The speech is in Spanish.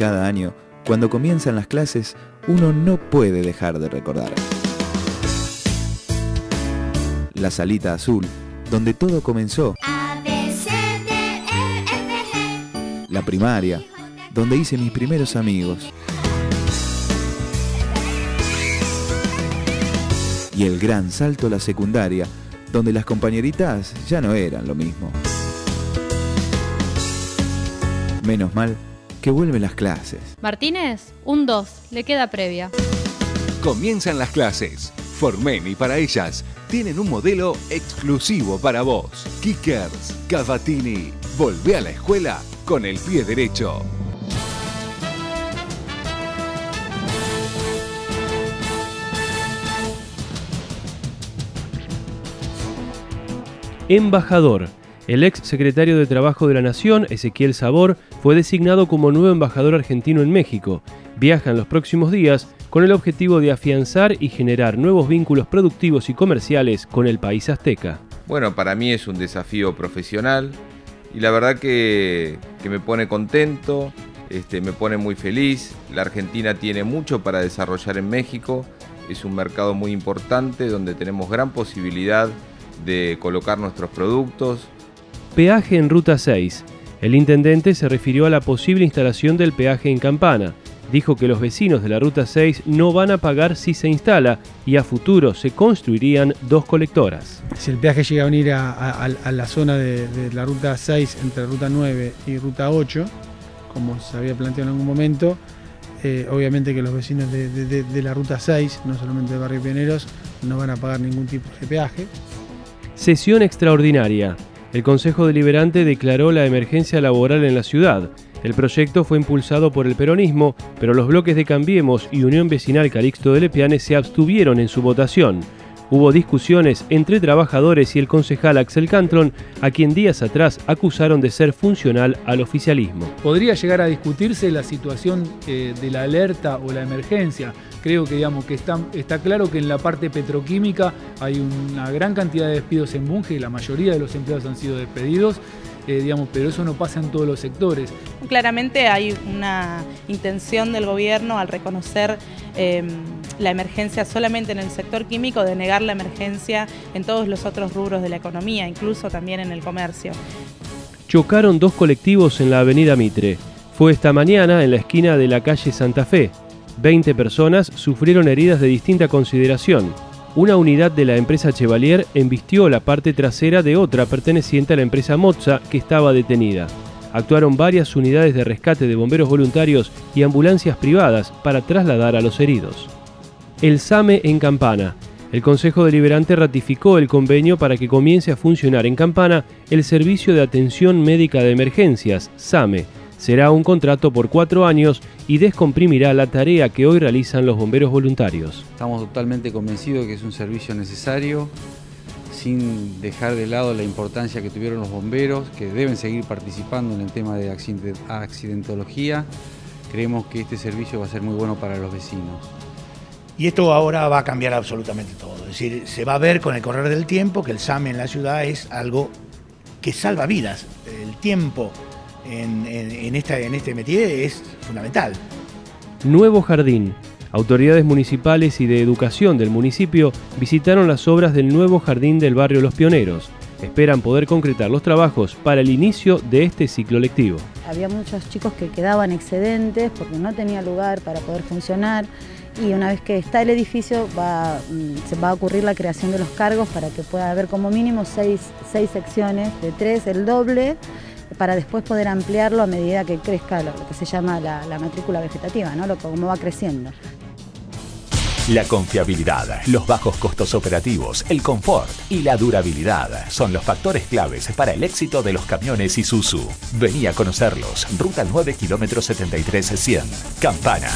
Cada año, cuando comienzan las clases, uno no puede dejar de recordar. La salita azul, donde todo comenzó. La primaria, donde hice mis primeros amigos. Y el gran salto a la secundaria, donde las compañeritas ya no eran lo mismo. Menos mal que vuelven las clases. Martínez, un 2, le queda previa. Comienzan las clases. Formeni para ellas tienen un modelo exclusivo para vos. Kickers, Cavatini. Volvé a la escuela con el pie derecho. Embajador. El ex secretario de Trabajo de la Nación, Ezequiel Sabor, fue designado como nuevo embajador argentino en México. Viaja en los próximos días con el objetivo de afianzar y generar nuevos vínculos productivos y comerciales con el país azteca. Bueno, para mí es un desafío profesional y la verdad que, me pone contento, este, me pone muy feliz. La Argentina tiene mucho para desarrollar en México, es un mercado muy importante donde tenemos gran posibilidad de colocar nuestros productos. Peaje en Ruta 6. El intendente se refirió a la posible instalación del peaje en Campana. Dijo que los vecinos de la Ruta 6 no van a pagar si se instala y a futuro se construirían dos colectoras. Si el peaje llega a venir a, la zona de, la Ruta 6 entre Ruta 9 y Ruta 8, como se había planteado en algún momento, eh, obviamente que los vecinos de, de, la Ruta 6, no solamente de Barrio Pioneros, no van a pagar ningún tipo de peaje. Sesión extraordinaria. El Consejo Deliberante declaró la emergencia laboral en la ciudad. El proyecto fue impulsado por el peronismo, pero los bloques de Cambiemos y Unión Vecinal Calixto de Lepiane se abstuvieron en su votación. Hubo discusiones entre trabajadores y el concejal Axel Cantron, a quien días atrás acusaron de ser funcional al oficialismo. Podría llegar a discutirse la situación eh, de la alerta o la emergencia, Creo que, digamos, que está, está claro que en la parte petroquímica hay una gran cantidad de despidos en Bunge y la mayoría de los empleados han sido despedidos. Eh, digamos, pero eso no pasa en todos los sectores. Claramente hay una intención del gobierno al reconocer em, la emergencia solamente en el sector químico, de negar la emergencia en todos los otros rubros de la economía, incluso también en el comercio. Chocaron dos colectivos en la avenida Mitre. Fue esta mañana en la esquina de la calle Santa Fe. 20 personas sufrieron heridas de distinta consideración. Una unidad de la empresa Chevalier embistió la parte trasera de otra perteneciente a la empresa Mozza que estaba detenida. Actuaron varias unidades de rescate de bomberos voluntarios y ambulancias privadas para trasladar a los heridos. El SAME en Campana. El Consejo Deliberante ratificó el convenio para que comience a funcionar en Campana el Servicio de Atención Médica de Emergencias, SAME, Será un contrato por cuatro años y descomprimirá la tarea que hoy realizan los bomberos voluntarios. Estamos totalmente convencidos de que es un servicio necesario, sin dejar de lado la importancia que tuvieron los bomberos, que deben seguir participando en el tema de accidentología. Creemos que este servicio va a ser muy bueno para los vecinos. Y esto ahora va a cambiar absolutamente todo. Es decir, se va a ver con el correr del tiempo que el SAME en la ciudad es algo que salva vidas. El tiempo en, esta, en este métier es fundamental. Nuevo Jardín. Autoridades municipales y de educación del municipio visitaron las obras del nuevo jardín del barrio Los Pioneros. Esperan poder concretar los trabajos para el inicio de este ciclo lectivo. Había muchos chicos que quedaban excedentes porque no tenía lugar para poder funcionar y una vez que está el edificio va, mm, se va a ocurrir la creación de los cargos para que pueda haber como mínimo seis, seis secciones de tres, el doble para después poder ampliarlo a medida que crezca lo, que se llama la, matrícula vegetativa, ¿no? lo, cómo va creciendo. La confiabilidad, los bajos costos operativos, el confort y la durabilidad son los factores claves para el éxito de los camiones Isuzu. Venía a conocerlos. Ruta 9 kilómetros 73 100. Campana.